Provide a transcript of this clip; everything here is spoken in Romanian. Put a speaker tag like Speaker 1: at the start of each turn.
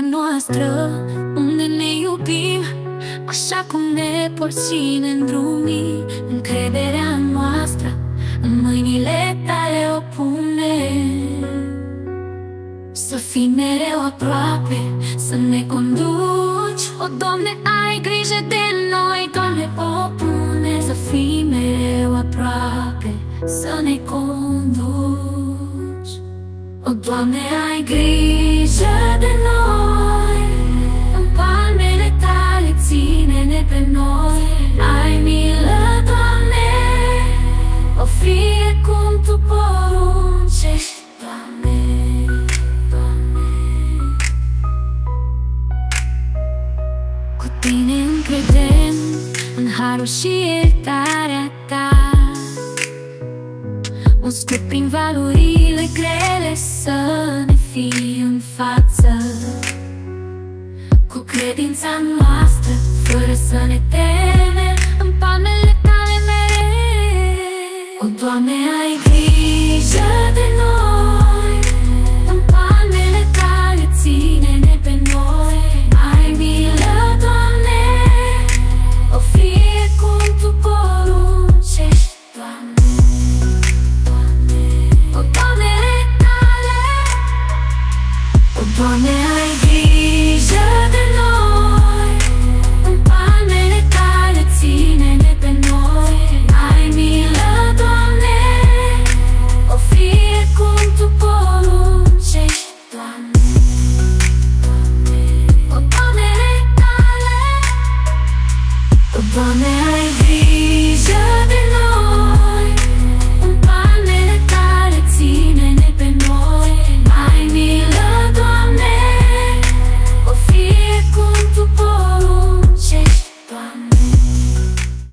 Speaker 1: lumea noastră Unde ne iubim Așa cum ne porține în drumii Încrederea noastră În mâinile tale o punem Să fii mereu aproape Să ne conduci. O, Doamne, ai grijă de noi Doamne, o pune. Să fii mereu aproape Să ne conduci O, Doamne, ai grijă de noi. În palmele tale ține-ne pe noi. Ai milă, Doamne. O fie cum Tu poruncești Doamne, Doamne. Cu Tine încredem În harul și iertarea Ta un scut prin valurile grele să ne fii în față. Cu credința noastră, fără să ne temem One and I vision